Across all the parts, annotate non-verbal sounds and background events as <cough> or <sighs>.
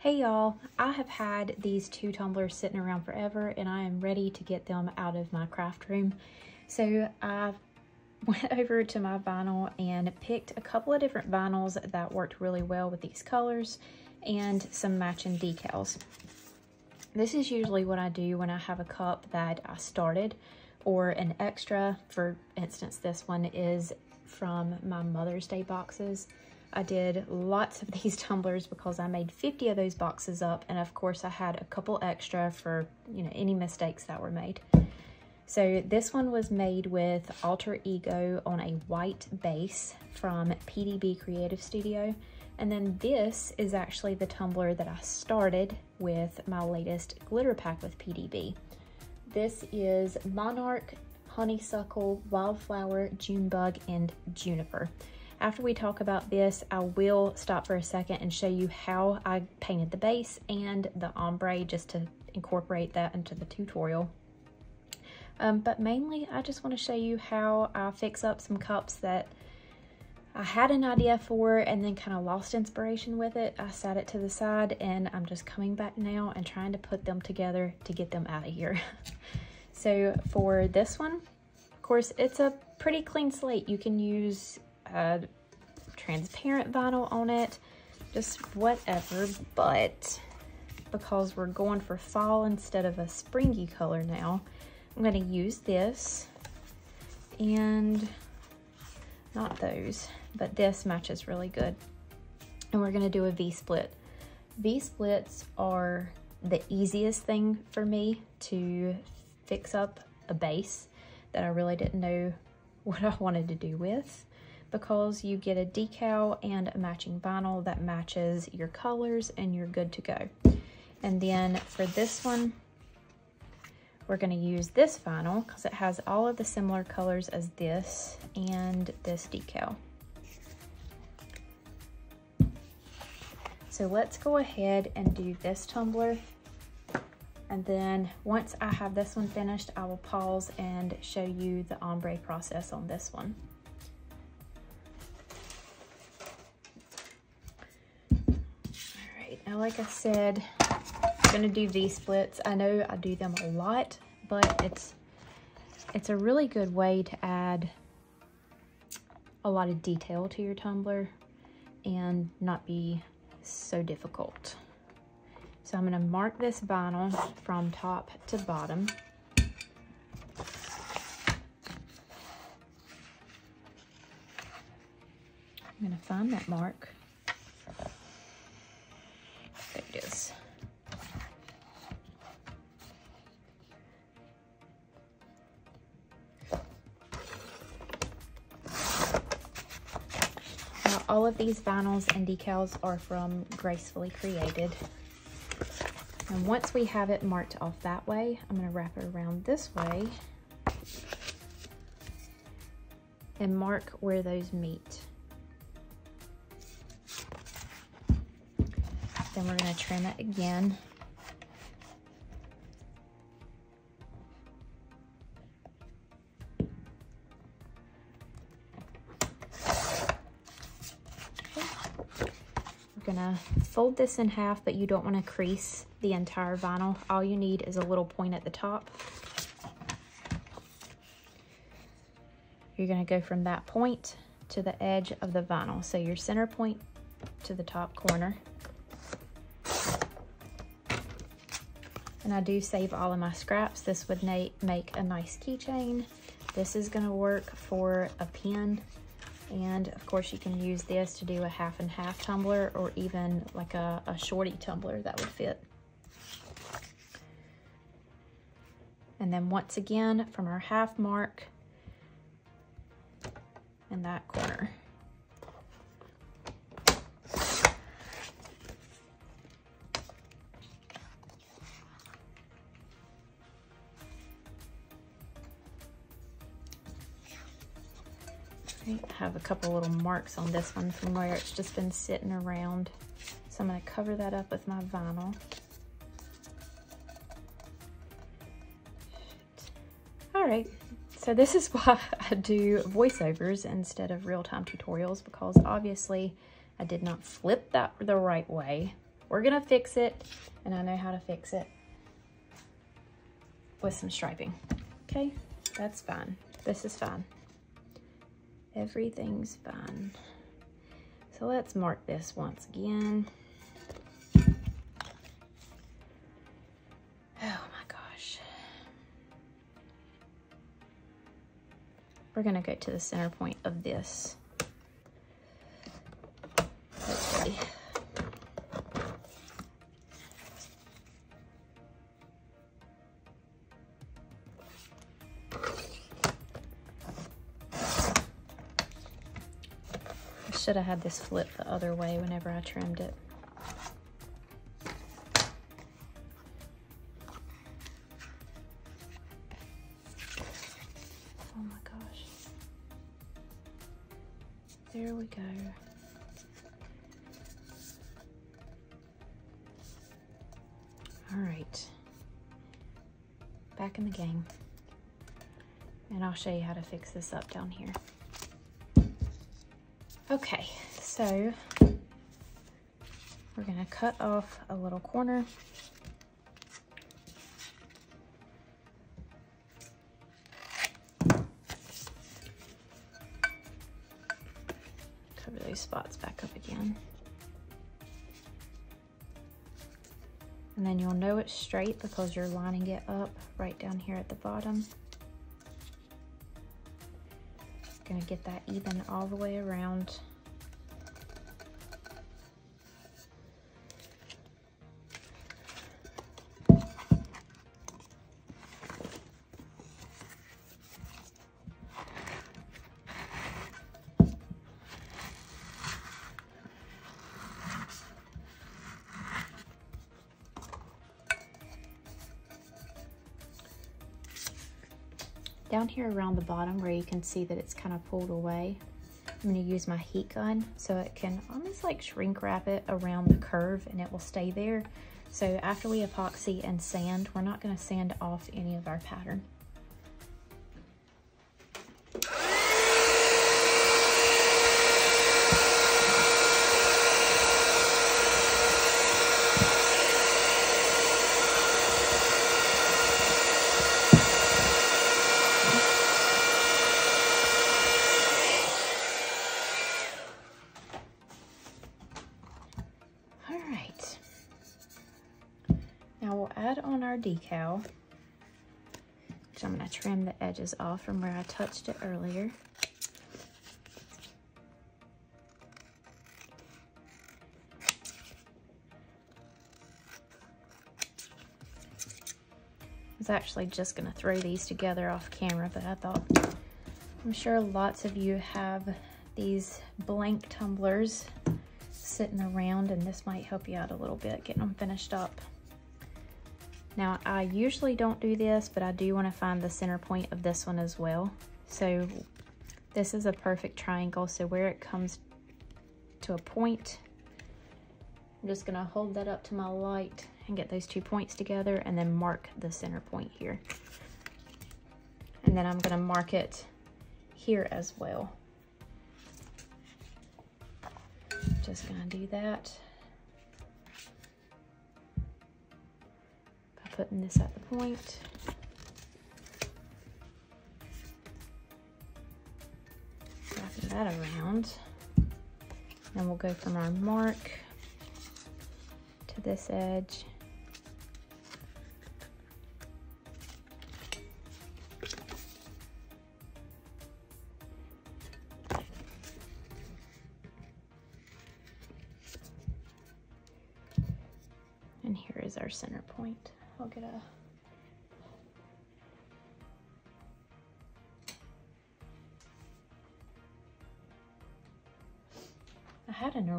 Hey y'all, I have had these two tumblers sitting around forever and I am ready to get them out of my craft room. So I <laughs> went over to my vinyl and picked a couple of different vinyls that worked really well with these colors and some matching decals. This is usually what I do when I have a cup that I started or an extra. For instance, this one is from my Mother's Day boxes. I did lots of <laughs> these tumblers because I made 50 of those boxes up and of course I had a couple extra for you know any mistakes that were made. So this one was made with Alter Ego on a white base from PDB Creative Studio. And then this is actually the tumbler that I started with my latest glitter pack with PDB. This is Monarch, Honeysuckle, Wildflower, Junebug, and Juniper. After we talk about this, I will stop for a second and show you how I painted the base and the ombre just to incorporate that into the tutorial. Um, but mainly, I just want to show you how I fix up some cups that I had an idea for and then kind of lost inspiration with it. I set it to the side and I'm just coming back now and trying to put them together to get them out of here. <laughs> so for this one, of course, it's a pretty clean slate. You can use a transparent vinyl on it, just whatever, but because we're going for fall instead of a springy color now, I'm gonna use this and not those, but this matches really good. And we're gonna do a V-split. V-splits are the easiest thing for me to fix up a base that I really didn't know <laughs> what I wanted to do with because you get a decal and a matching vinyl that matches your colors and you're good to go. And then for this one, we're gonna use this vinyl because it has all of the similar colors as this and this decal. So let's go ahead and do this tumbler. And then once I have this one finished, I will pause and show you the ombre process on this one. Like I said, I'm gonna do V-splits. I know I do them a lot, but it's it's a really good way to add a lot of detail to your tumbler and not be so difficult. So I'm gonna mark this vinyl from top to bottom. I'm gonna find that mark. These vinyls and decals are from Gracefully Created. And once we have it marked off that way, I'm gonna wrap it around this way and mark where those meet. Then we're gonna trim it again. Fold this in half, but you don't wanna crease the entire vinyl. All you need is a little point at the top. You're gonna go from that point to the edge of the vinyl. So your center point to the top corner. and I do save all of my scraps. This would make a nice keychain. This is gonna work for a pin. And of course you can use this to do a half and half tumbler or even like a, a shorty tumbler that would fit. And then once again, from our half mark in that corner. Have a couple little marks on this one from where it's just been sitting around. So I'm gonna cover that up with my vinyl. All right, so this is <laughs> why I do voiceovers instead of real-time tutorials because obviously I did not flip that the right way. we're gonna fix it and I know how to fix it with some striping. Okay, that's fine. This is fine. Everything's fine. So let's mark this once again. Oh my gosh. We're gonna go to the center point of this. Should have had this flip the other way whenever I trimmed it. Oh my gosh. There we go. All right. Back in the game. And I'll show you how to fix this up down here. Okay, so we're gonna cut off a little corner. Cover those spots back up again. And then you'll know it's straight because you're lining it up right down here at the bottom. Gonna get that even all the way around. Down here around the bottom where you can see that it's kind of pulled away, I'm gonna use my heat gun so it can almost like shrink wrap it around the curve and it will stay there. So after we epoxy and sand, we're not gonna sand off any of our pattern. Decal, which I'm going to trim the edges off from where I touched it earlier. Was actually just going to throw these together off camera, but I thought, I'm sure lots of you have these blank tumblers sitting around and this might help you out a little bit getting them finished up. Now I usually don't do this, but I do want to find the center point of this one as well. So this is a perfect triangle. So where it comes to a point, I'm just gonna hold that up to my light and get those two points together and then mark the center point here. And then I'm gonna mark it here as well. Just gonna do that. Putting this at the point. Wrapping that around. And we'll go from our mark to this edge.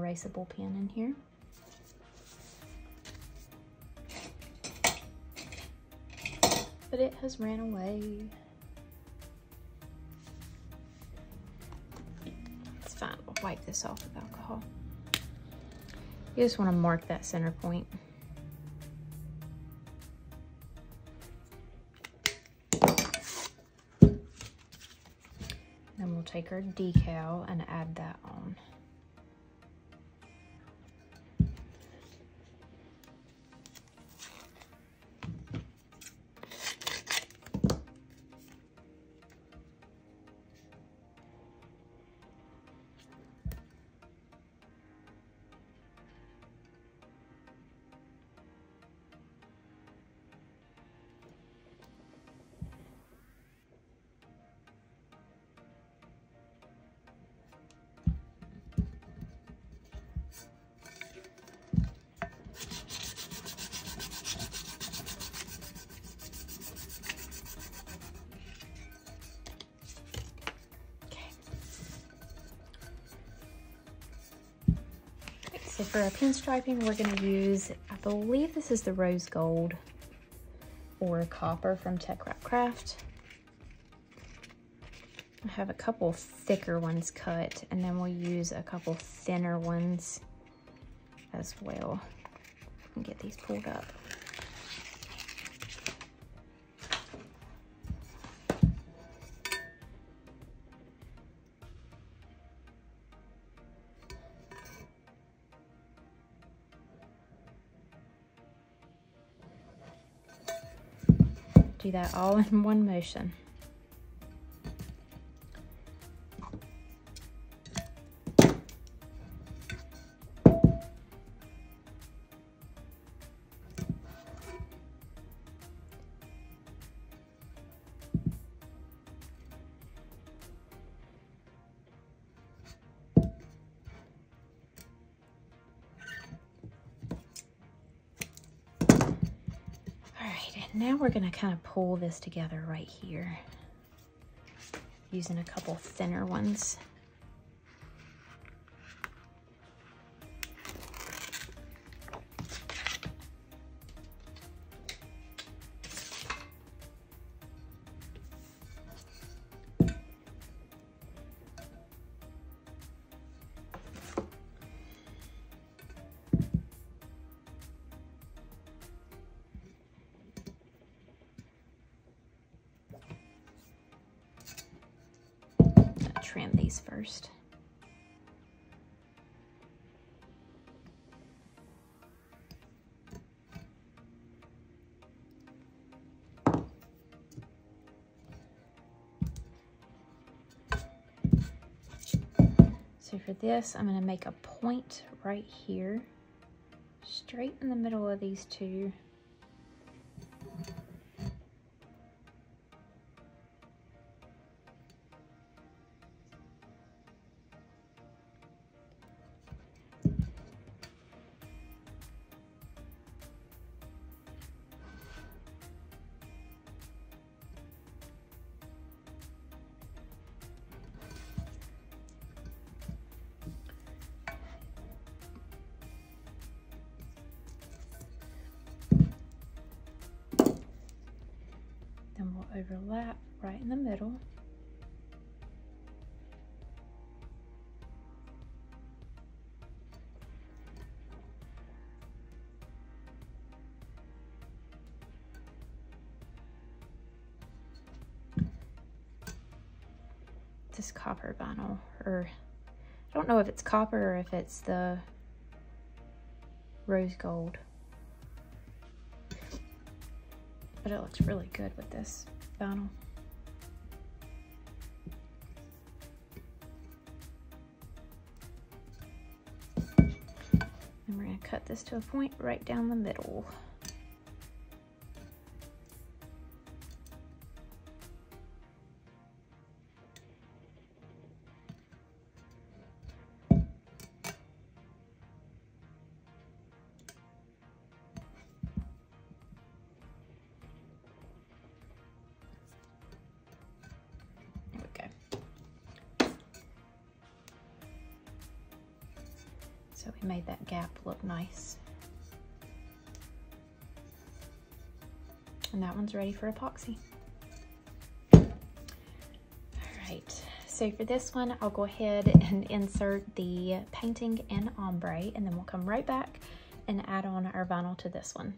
Had an erasable pen in here. But it has ran away. It's fine, we'll wipe this off with alcohol. You just want to mark that center point. Take our decal and add that on. Our pinstriping, we're gonna use, I believe this is the rose gold or copper from TeckWrap Craft. I have a couple thicker ones cut and then we'll use a couple thinner ones as well. And get these pulled up. That all in one motion. We're gonna kind of pull this together right here using a couple thinner ones. Trim these first. So for this, I'm gonna make a point right here, straight in the middle of these two. Know if it's copper or if it's the rose gold. But it looks really good with this vinyl. And we're gonna cut this to a point right down the middle. One's ready for epoxy. All right, so for this one, I'll go ahead and insert the painting and ombre, and then we'll come right back and add on our vinyl to this one.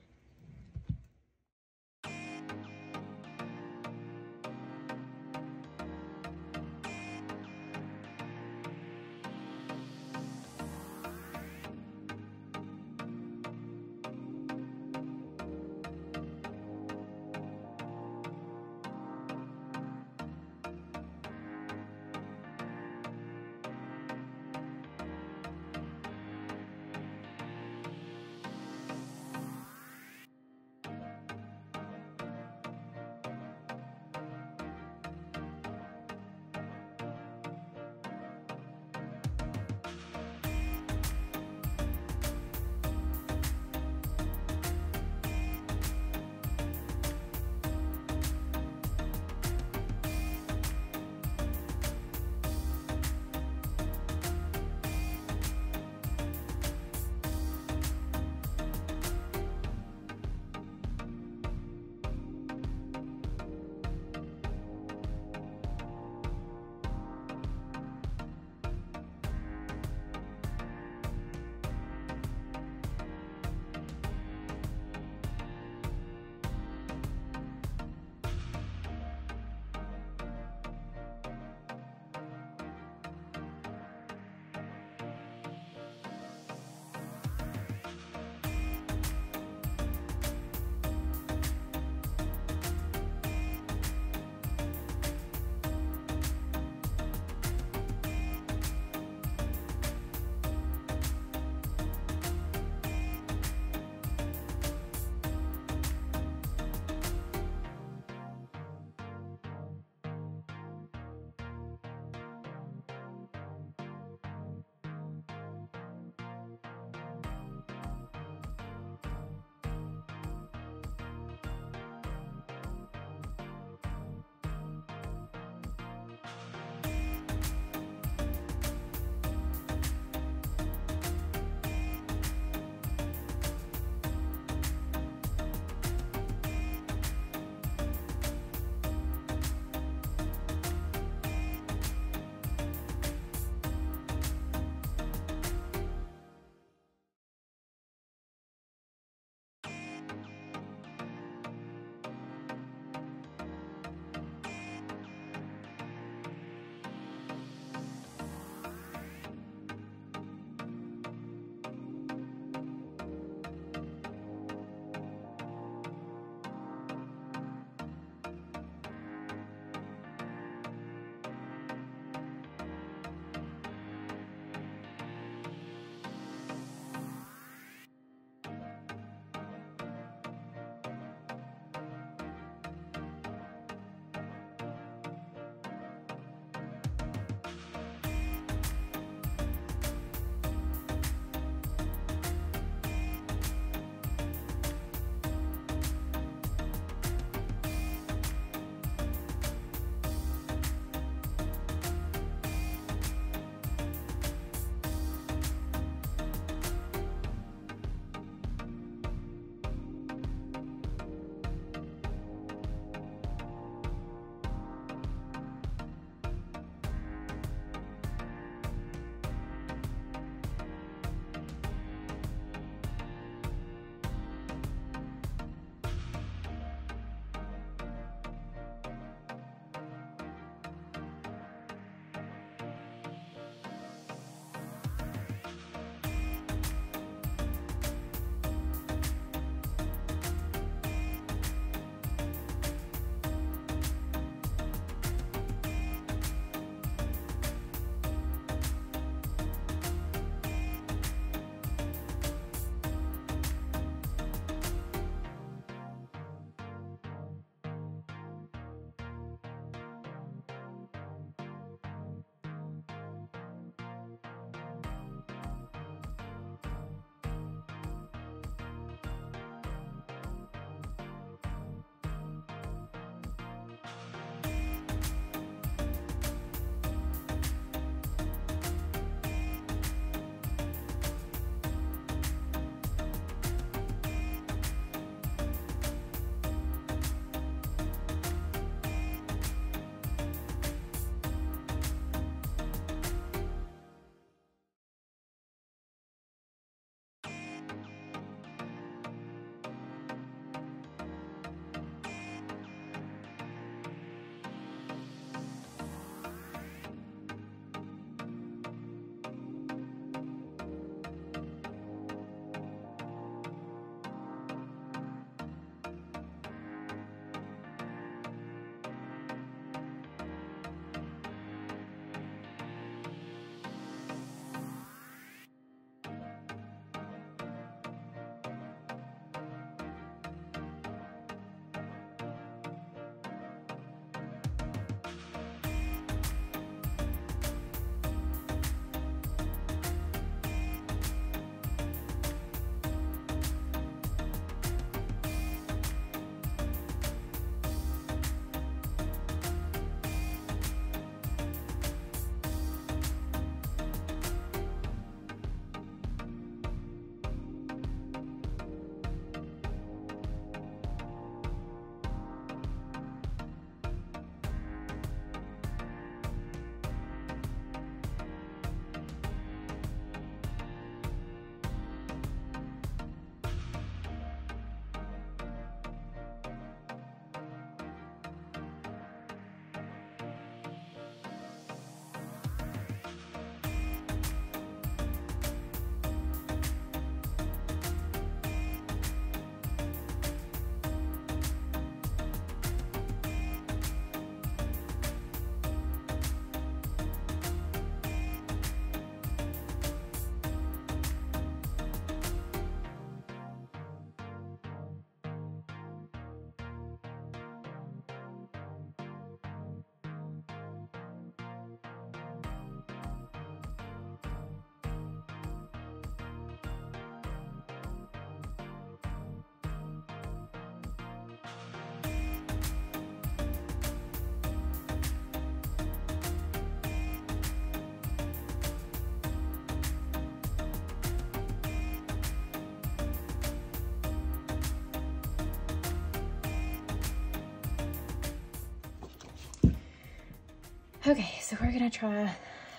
Okay, so we're gonna try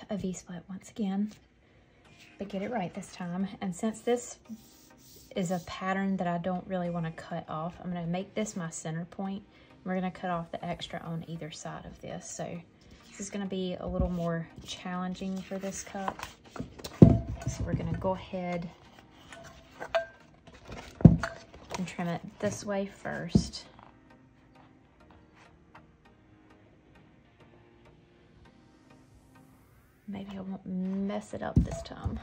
a V-split once again, but get it right this time. And since this is a pattern that I don't really wanna cut off, I'm gonna make this my center point. We're gonna cut off the extra on either side of this. So this is gonna be a little more challenging for this cup. So we're gonna go ahead and trim it this way first. Maybe I won't mess it up this time.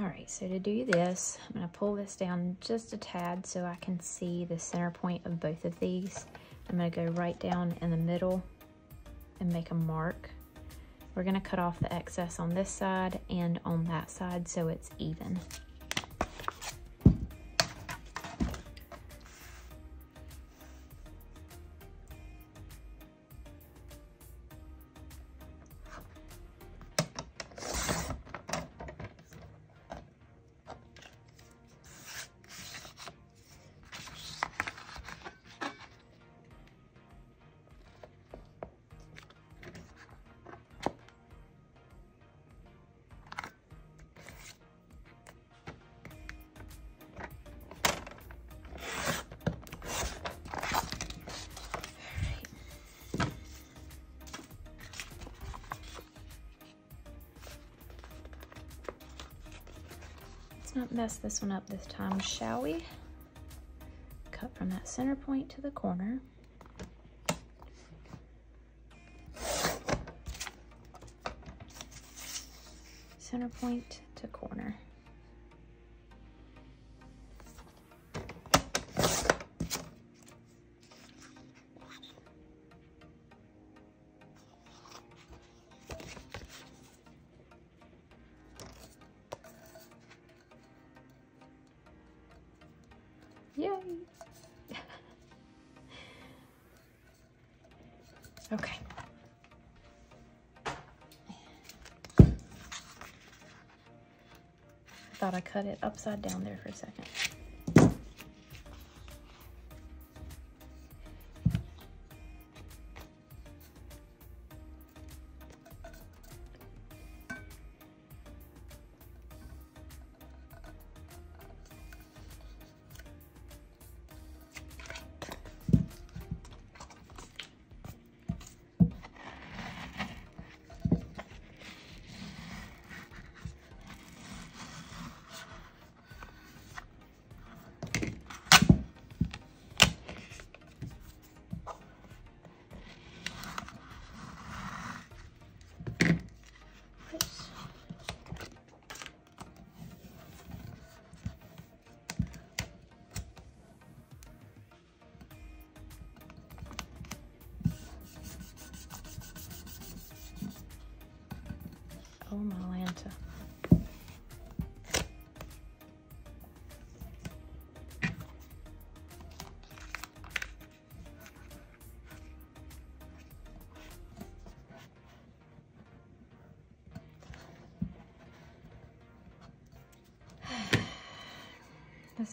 All right, so to do this, I'm gonna pull this down just a tad so I can see the center point of both of these. I'm gonna go right down in the middle and make a mark. We're gonna cut off the excess on this side and on that side so it's even. Mess this one up this time, shall we? Cut from that center point to the corner. Center point to corner. Thought I cut it upside down there for a second.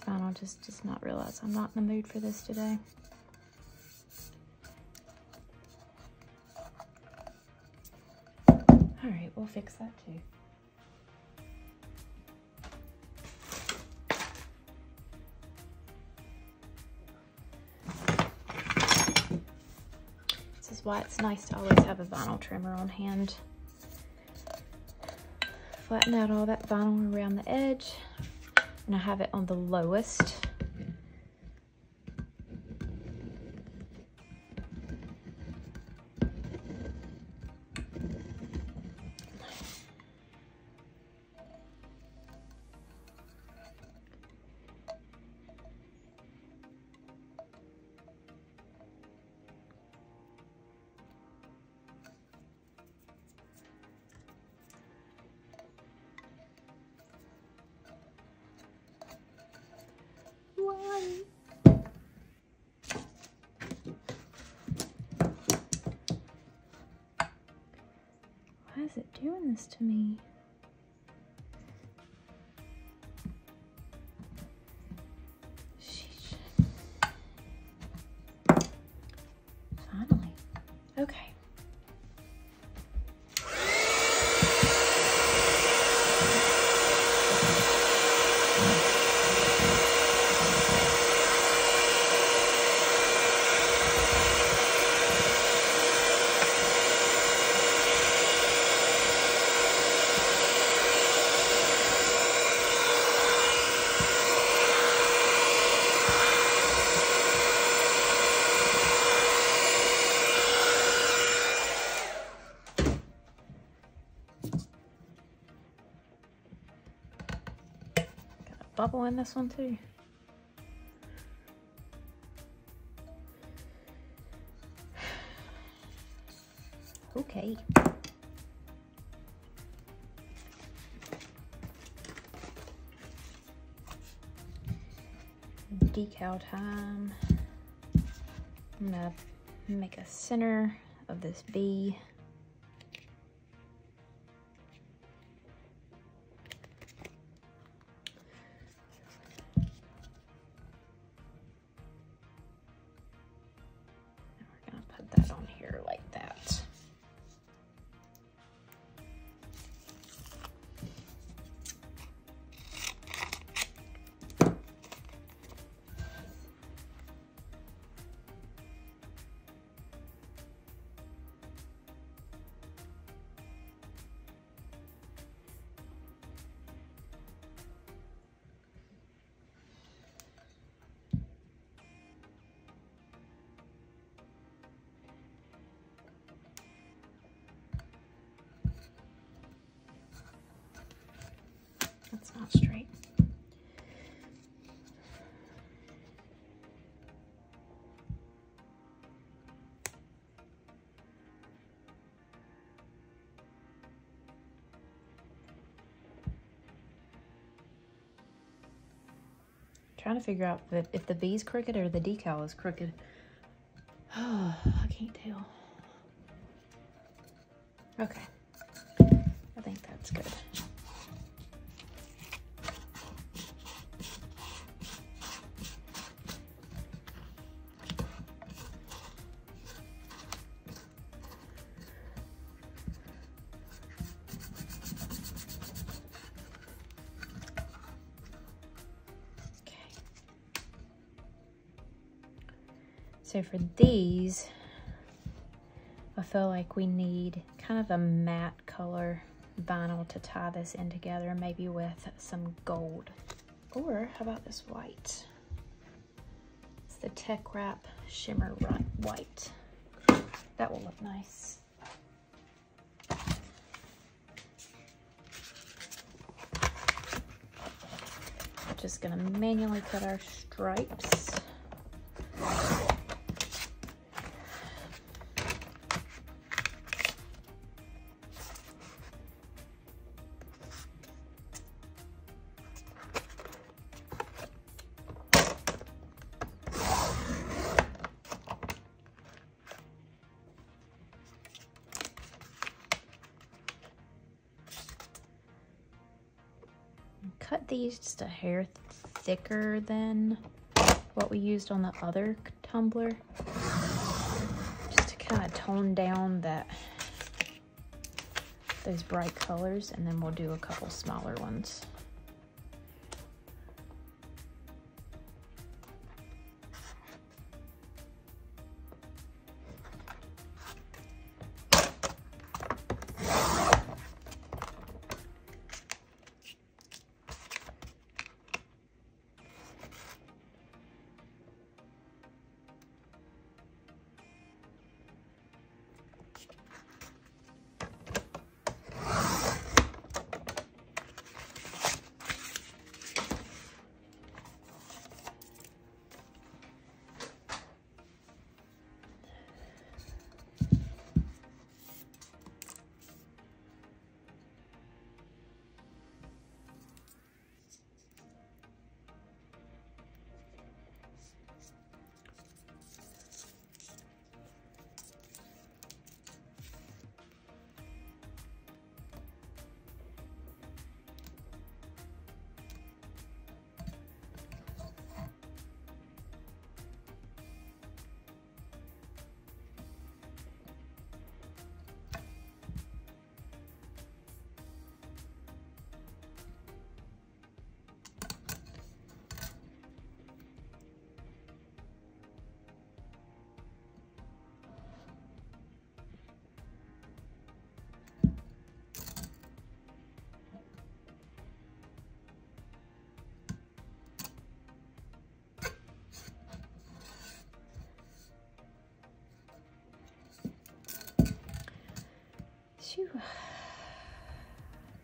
Vinyl just does not realize I'm not in the mood for this today. All right, we'll fix that too. This is why it's nice to always have a vinyl trimmer on hand. Flatten out all that vinyl around the edge. And I have it on the lowest. To me? Bubble in this one too. Okay. Decal time. I'm gonna make a center of this bee. Trying to figure out if, if the B's crooked or the decal is crooked. So for these, I feel like we need kind of a matte color vinyl to tie this in together, maybe with some gold. Or how about this white? It's the TeckWrap Shimmer White. That will look nice. Just gonna manually cut our stripes. Hair thicker than what we used on the other tumbler. Just to kind of tone down that those bright colors and then we'll do a couple smaller ones.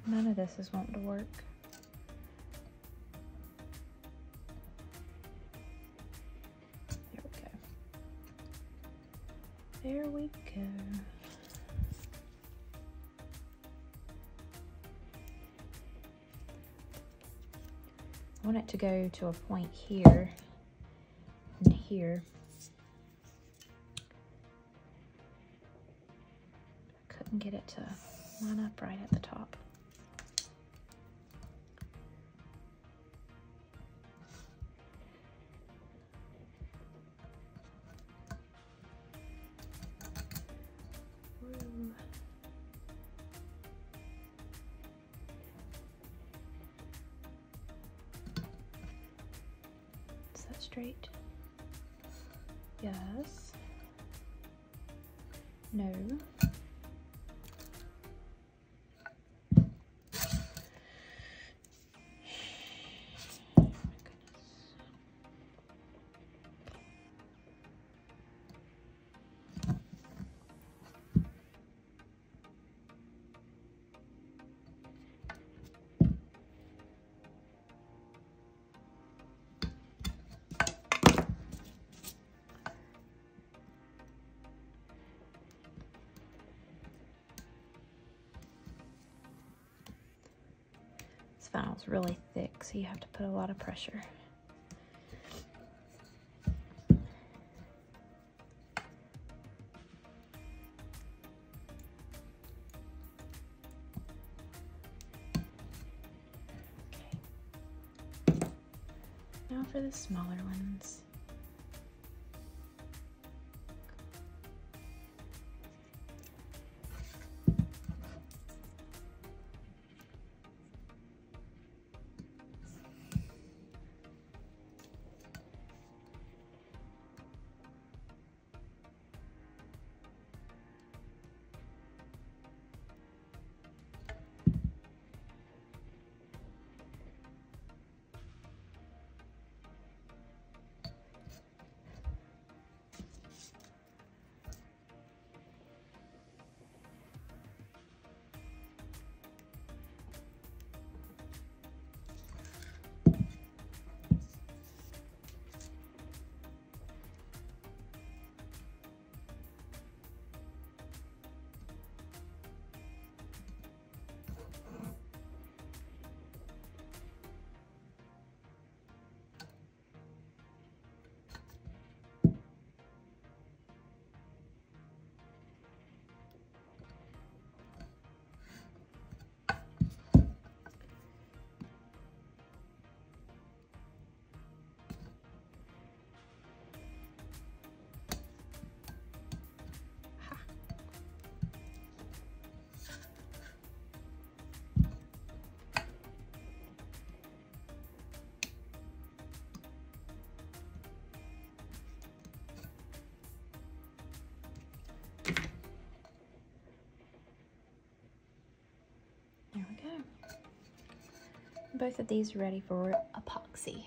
None of this is wanting to work. There we go. There we go. I want it to go to a point here and here. To line up right at the top. Is that straight? Yes. No. Vinyl's really thick, so you have to put a lot of pressure. Okay. Now for the smaller ones. Both of these ready for epoxy.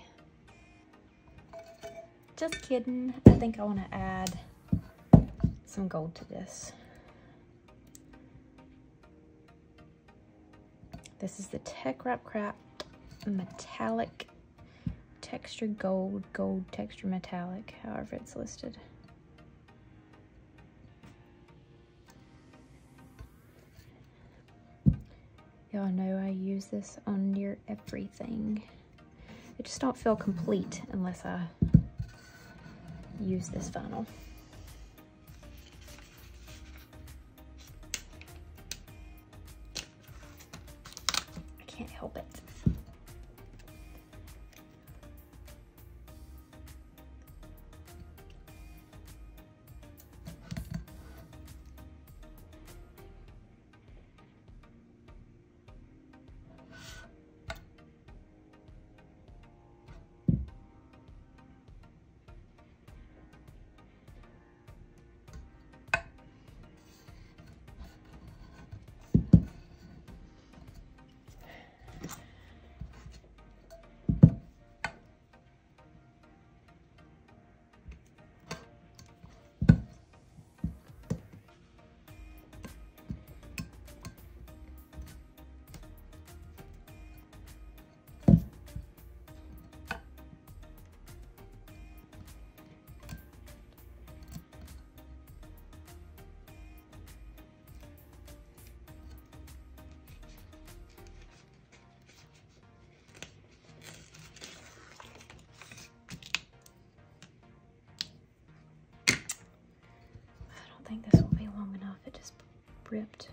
Just kidding. I think I want to add some gold to this. This is the TeckWrap Craft Metallic Texture Gold, Gold Texture Metallic, however it's listed. Y'all know I use this on near everything. I just don't feel complete unless I use this vinyl. I can't help it. Think this will be long enough. It just ripped.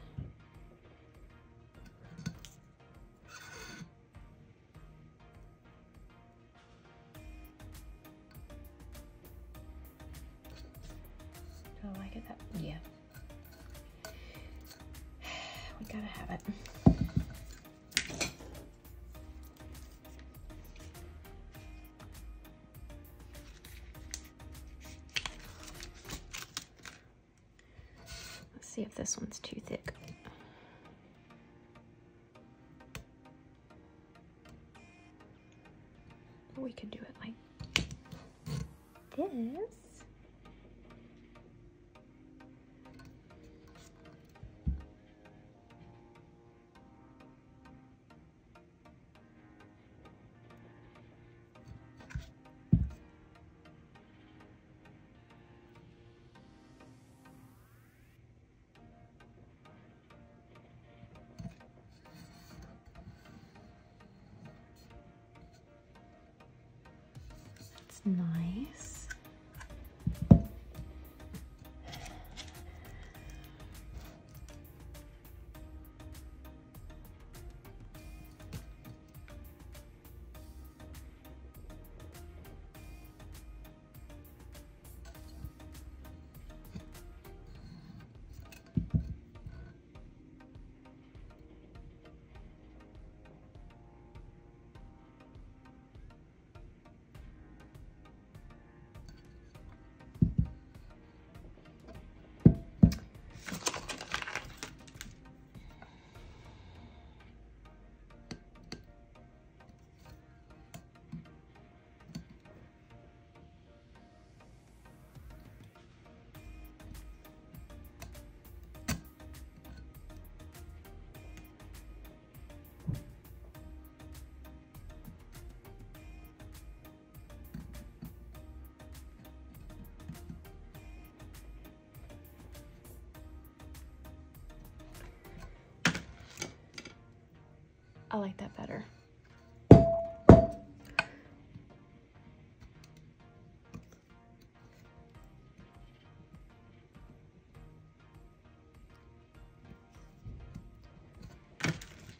Do I like it that? Yeah. <sighs> We gotta have it. See if this one's too thick. Nice. I like that better.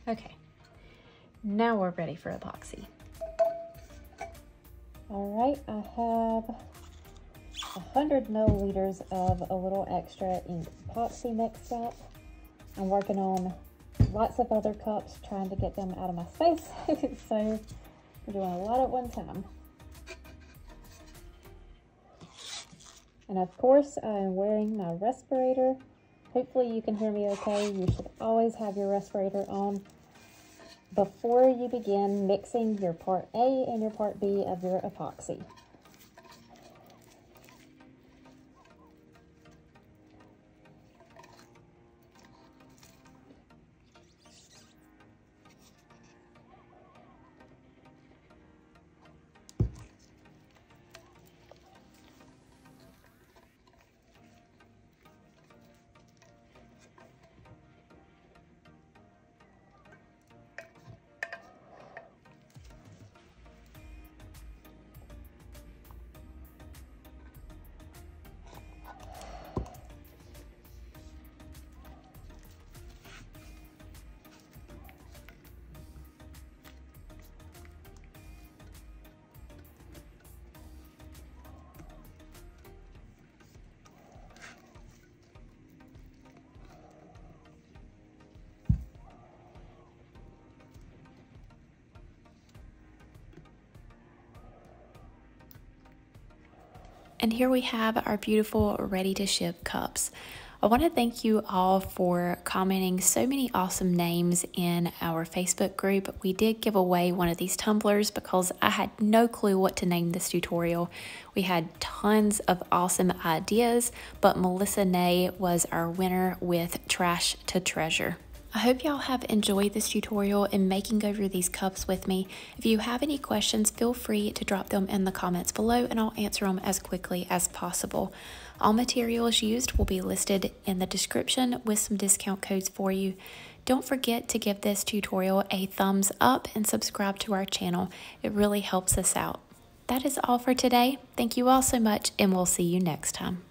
Okay, now we're ready for epoxy. All right, I have 100 milliliters of a little extra ink epoxy mixed up. I'm working on lots of other cups trying to get them out of my space. <laughs> so we're doing a lot at one time. And of course, I am wearing my respirator. Hopefully you can hear me okay. You should always have your respirator on before you begin mixing your part A and your part B of your epoxy. And here we have our beautiful ready to ship cups. I want to thank you all for commenting so many awesome names in our Facebook group. We did give away one of these tumblers because I had no clue what to name this tutorial. We had tons of awesome ideas, but Melissa Nay was our winner with Trash to Treasure. I hope y'all have enjoyed this tutorial in making over these cups with me. If you have any questions, feel free to drop them in the comments below and I'll answer them as quickly as possible. All materials used will be listed in the description with some discount codes for you. Don't forget to give this tutorial a thumbs up and subscribe to our channel. It really helps us out. That is all for today. Thank you all so much and we'll see you next time.